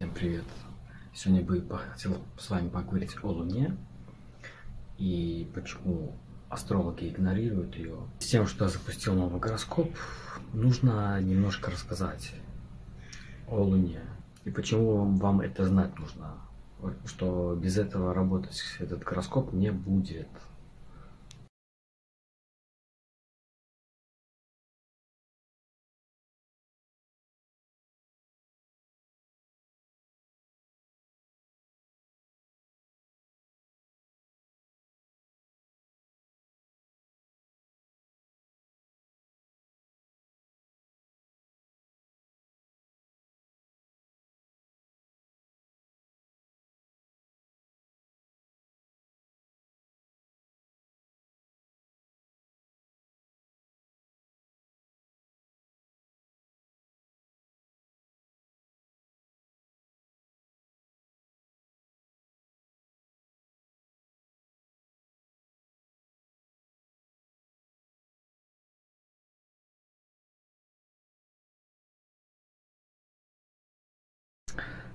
Всем привет! Сегодня бы хотел с вами поговорить о Луне и почему астрологи игнорируют ее. С тем, что я запустил новый гороскоп, нужно немножко рассказать о Луне и почему вам это знать нужно. Что без этого работать этот гороскоп не будет.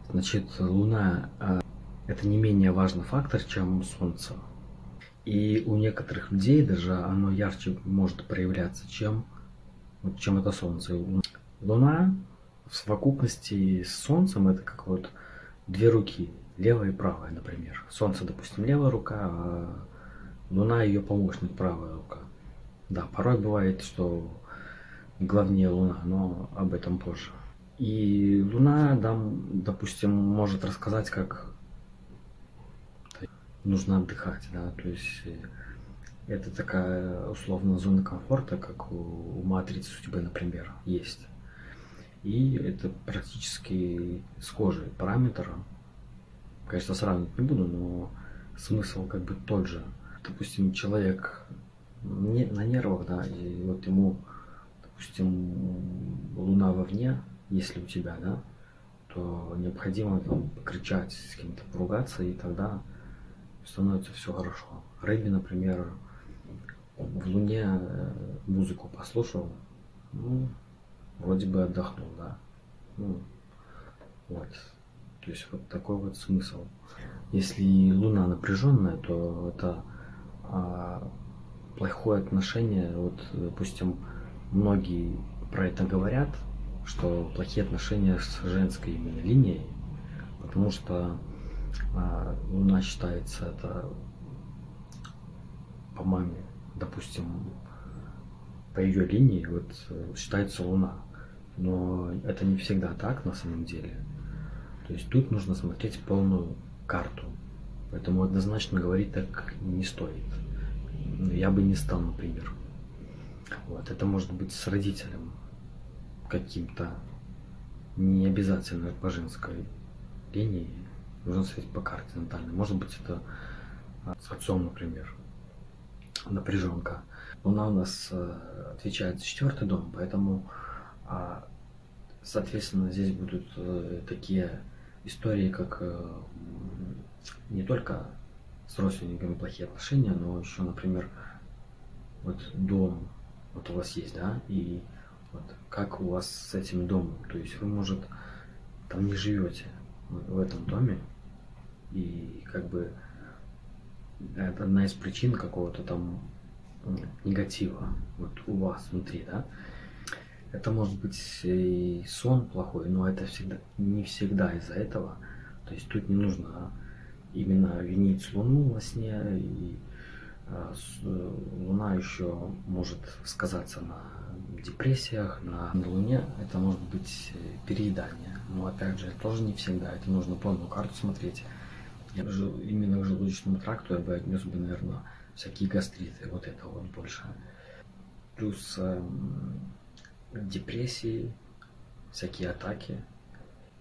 Значит, Луна а, это не менее важный фактор, чем Солнце. И у некоторых людей даже оно ярче может проявляться, чем, чем это Солнце. Луна в совокупности с Солнцем это как вот две руки, левая и правая, например. Солнце, допустим, левая рука, а Луна ее помощник, правая рука. Да, порой бывает, что главнее Луна, но об этом позже. И Луна, да, допустим, может рассказать, как нужно отдыхать, да, то есть э, это такая условно зона комфорта, как у, у матрицы судьбы, например, есть. И это практически схожий параметр. Конечно, сравнивать не буду, но смысл как бы тот же. Допустим, человек не, на нервах, да, и вот ему, допустим, луна вовне, если у тебя, да, то необходимо там покричать, с кем-то поругаться, и тогда становится все хорошо. Рыбе, например, в Луне э, музыку послушал, ну, вроде бы отдохнул, да. Ну, вот. То есть вот такой вот смысл. Если Луна напряженная, то это а, плохое отношение. Вот, допустим, многие про это говорят, что плохие отношения с женской именно линией, потому что а, Луна считается это по маме, допустим, по ее линии вот считается Луна. Но это не всегда так на самом деле. То есть тут нужно смотреть полную карту. Поэтому однозначно говорить так не стоит. Я бы не стал, например. Вот. Это может быть с родителем каким-то, не обязательно по женской линии, нужно смотреть по карте натальной. Может быть это а, с отцом, например, напряженка. Луна у нас э, отвечает за четвертый дом, поэтому, а, соответственно, здесь будут э, такие истории, как э, не только с родственниками плохие отношения, но еще, например, вот дом, вот у вас есть, да, и вот как у вас с этим домом, то есть вы, может, там не живете в этом доме, и как бы это одна из причин какого-то там негатива вот у вас внутри, да. Это может быть и сон плохой, но это всегда не всегда из-за этого. То есть тут не нужно именно винить Луну во сне, и Луна еще может сказаться на депрессиях, на Луне. Это может быть переедание. Но опять же, тоже не всегда. Это нужно полную карту смотреть. Я бы именно к желудочному тракту я бы отнес бы, наверное, всякие гастриты, вот это вот больше. Плюс э, депрессии, всякие атаки,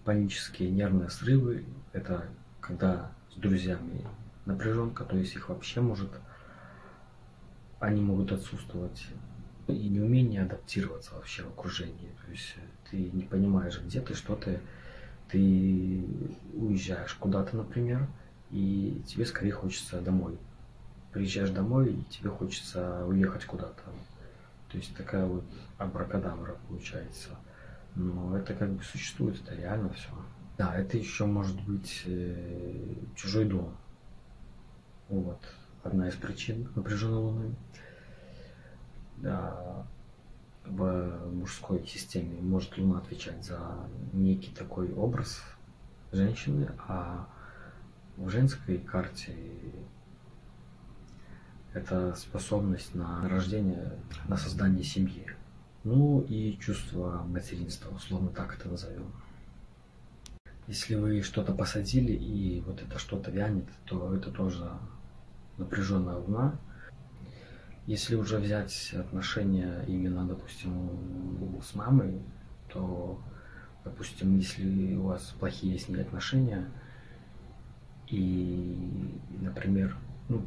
панические нервные срывы. Это когда с друзьями напряженка, то есть их вообще может, они могут отсутствовать. И неумение адаптироваться вообще в окружении. То есть ты не понимаешь, где ты, что ты. Ты уезжаешь куда-то, например, и тебе скорее хочется домой. Приезжаешь домой, и тебе хочется уехать куда-то. То есть такая вот абракадабра получается. Но это как бы существует, это реально все. Да, это еще может быть э, чужой дом. Вот одна из причин напряженной Луны. Да, в мужской системе может Луна отвечать за некий такой образ женщины, а в женской карте это способность на рождение, на создание семьи. Ну и чувство материнства, условно так это назовем. Если вы что-то посадили и вот это что-то вянет, то это тоже напряженная луна. Если уже взять отношения именно, допустим, с мамой, то, допустим, если у вас плохие с ней отношения, и, например, ну,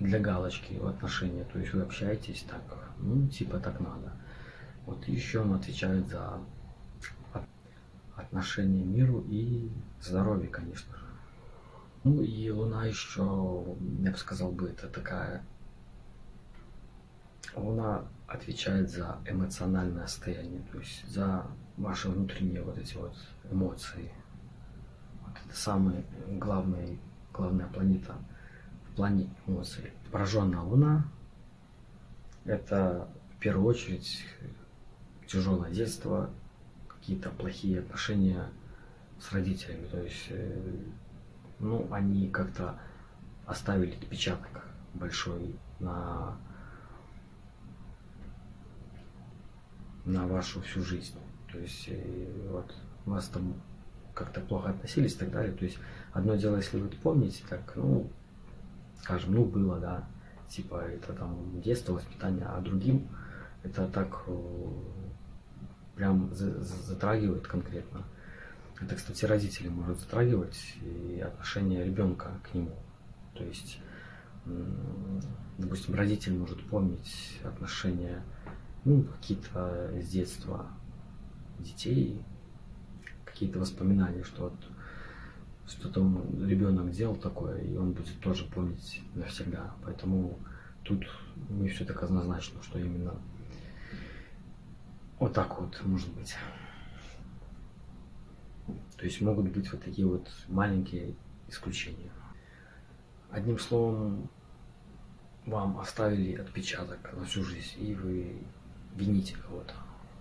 для галочки отношения, то есть вы общаетесь так, ну, типа так надо. Вот еще он отвечает за отношение миру и здоровье, конечно же. Ну и Луна еще, я бы сказал бы, это такая... Луна отвечает за эмоциональное состояние, то есть за ваши внутренние вот эти вот эмоции. Вот это самая главная, главная планета в плане эмоций. Пораженная Луна – это в первую очередь тяжелое детство, какие-то плохие отношения с родителями. То есть, э, ну, они как-то оставили отпечаток большой на, на вашу всю жизнь. То есть, э, вот, вас там как-то плохо относились и так далее. То есть, одно дело, если вы помните, так, ну, скажем, ну, было, да, типа, это там детство, воспитание, а другим это так э, прям затрагивает конкретно. Это, кстати, родители может затрагивать и отношение ребенка к нему. То есть, допустим, родитель может помнить отношения, ну, какие-то с детства детей, какие-то воспоминания, что вот что-то ребенок делал такое, и он будет тоже помнить навсегда. Поэтому тут не все так однозначно, что именно вот так вот может быть. То есть могут быть вот такие вот маленькие исключения. Одним словом, вам оставили отпечаток на всю жизнь, и вы вините кого-то.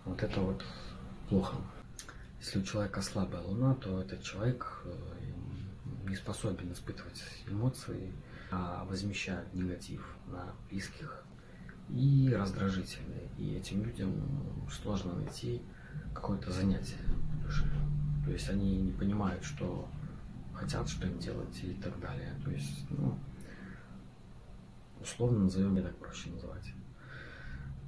Вот это вот плохо. Если у человека слабая луна, то этот человек э, не способен испытывать эмоции, а возмещает негатив на близких, и раздражительные. И этим людям сложно найти какое-то занятие в душе. То есть они не понимают, что хотят, что им делать и так далее. То есть, ну, условно назовем, я так проще называть.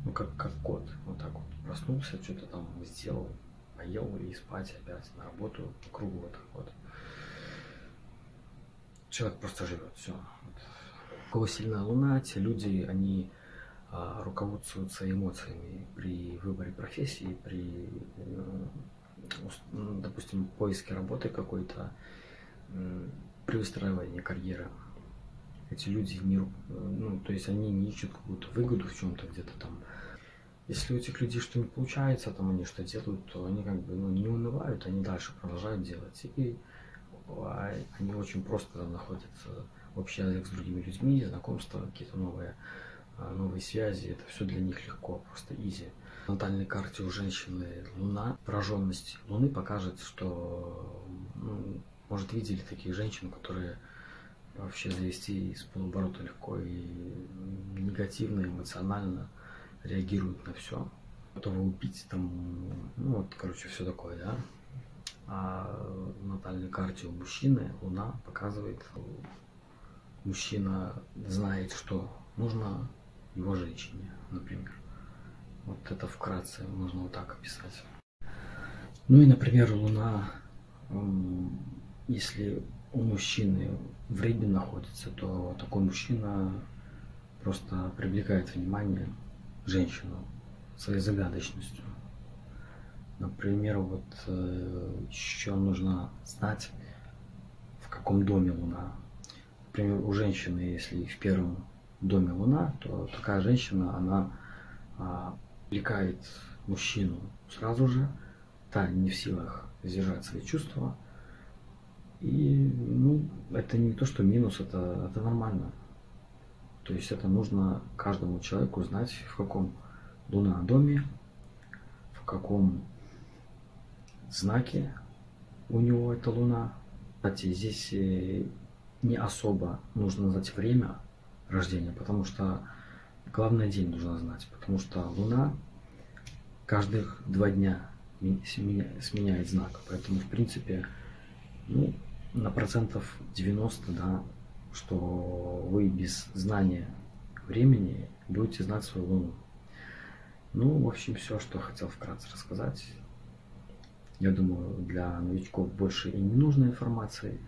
Ну, как, как кот. Вот так вот. Проснулся, что-то там сделал, поел и спать опять на работу по кругу вот так вот. Человек просто живет, все. Вот. У кого сильная луна, те люди, они а, руководствуются эмоциями при выборе профессии, при, э, допустим, поиске работы какой-то, при выстраивании карьеры. Эти люди не, ну, то есть они не ищут какую-то выгоду в чем-то где-то там. Если у этих людей что не получается, там они что делают, то они как бы ну, не унывают, они дальше продолжают делать. И они очень просто там находят общий язык с другими людьми, знакомства какие-то новые. А, новые связи, это все для них легко, просто изи. В натальной карте у женщины Луна, пораженность Луны покажет, что, ну, может, видели таких женщин, которые вообще завести из полуборота легко и негативно, эмоционально реагируют на все. Готовы убить там, ну вот, короче, все такое, да. А в натальной карте у мужчины Луна показывает, мужчина знает, что нужно его женщине, например. Вот это вкратце можно вот так описать. Ну и, например, Луна, если у мужчины в рыбе находится, то такой мужчина просто привлекает внимание женщину своей загадочностью. Например, вот э, еще нужно знать, в каком доме Луна. Например, у женщины, если в первом доме Луна, то такая женщина, она а, увлекает мужчину сразу же, та не в силах сдержать свои чувства, это не то, что минус, это, это нормально. То есть это нужно каждому человеку знать, в каком луна доме, в каком знаке у него эта луна. Кстати, здесь э, не особо нужно знать время рождения, потому что главный день нужно знать, потому что луна каждых два дня сменяет знак. Поэтому, в принципе, ну, на процентов 90, да, что вы без знания времени будете знать свою Луну. Ну, в общем, все, что хотел вкратце рассказать. Я думаю, для новичков больше и не нужно информации.